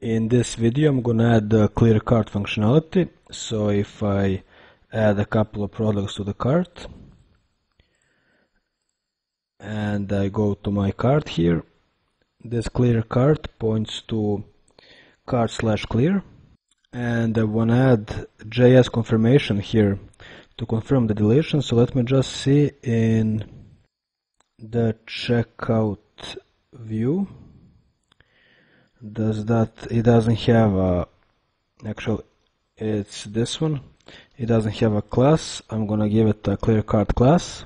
In this video I'm gonna add the clear cart functionality. So if I add a couple of products to the cart and I go to my cart here, this clear cart points to cart slash clear and I wanna add JS confirmation here to confirm the deletion. So let me just see in the checkout view does that it doesn't have a actual it's this one. It doesn't have a class. I'm gonna give it a clear cart class.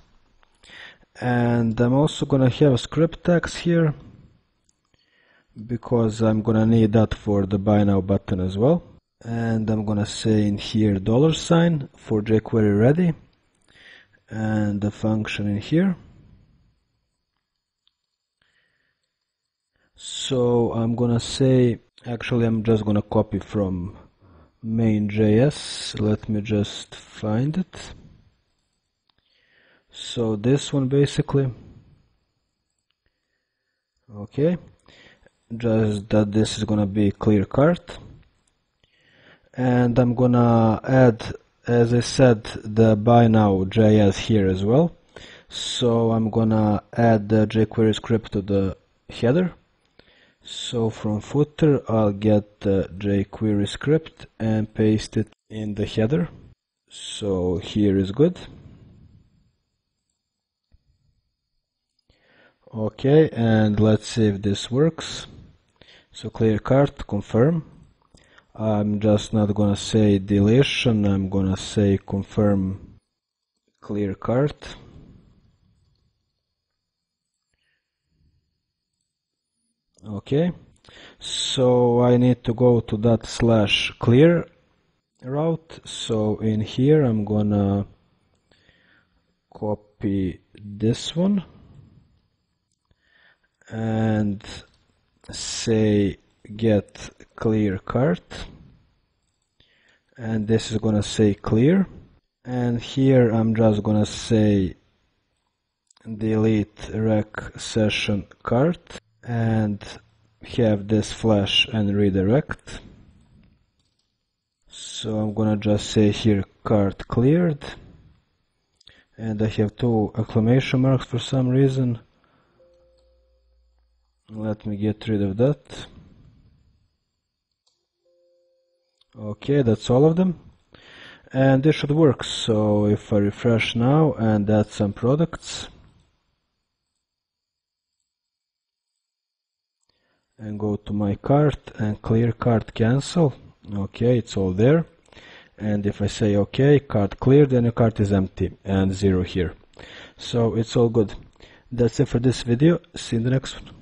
And I'm also gonna have a script tags here because I'm gonna need that for the buy now button as well. And I'm gonna say in here dollar sign for jQuery ready. And the function in here so I'm gonna say actually I'm just gonna copy from main.js let me just find it. So this one basically. Okay. Just that this is gonna be clear cart and I'm gonna add as I said the buy now JS here as well. So I'm gonna add the jQuery script to the header so from footer I'll get the jQuery script and paste it in the header. So here is good. Okay, and let's see if this works. So clear cart, confirm. I'm just not gonna say deletion, I'm gonna say confirm clear cart. Okay. So I need to go to that slash clear route. So in here I'm gonna copy this one and say get clear cart. And this is gonna say clear. And here I'm just gonna say delete rec session cart and have this flash and redirect. So I'm gonna just say here cart cleared. And I have two exclamation marks for some reason. Let me get rid of that. Okay that's all of them. And this should work. So if I refresh now and add some products and go to my cart and clear cart cancel. Okay it's all there. And if I say okay cart clear then your cart is empty and zero here. So it's all good. That's it for this video. See you in the next one